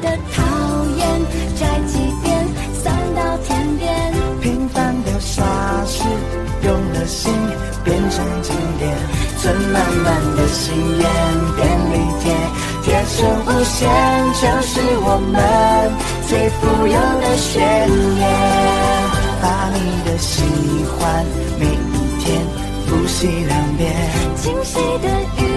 的讨厌，摘几遍，散到天边，平凡的傻事，用了心变成经典，存满满的心愿，便利贴，贴成无限，就是我们最富有的宣言，把你的喜欢，每一天复习两遍，惊喜的预。